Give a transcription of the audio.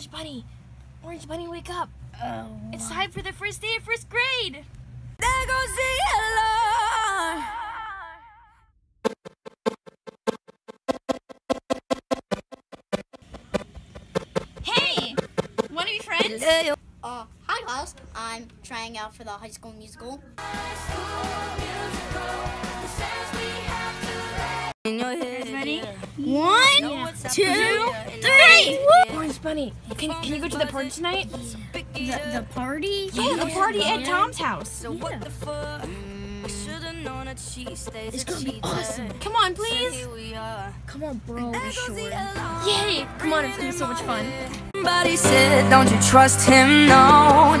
Orange Bunny, Orange Bunny, wake up. Oh. It's time for the first day of first grade. There goes the alarm. Hey, want to be friends? Uh, hi guys, I'm trying out for the High School Musical. In your head. Ready? One, two, three. Orange Bunny, can, can you go to the party tonight? The, the party? Yeah, the party at Tom's house. So what the fuck? I should've known that she stays It's gonna be awesome. Come on, please. here we are. Come on, bro. There We're sure. Yay! Come on, it's gonna be so much fun. Somebody said, don't you trust him, no.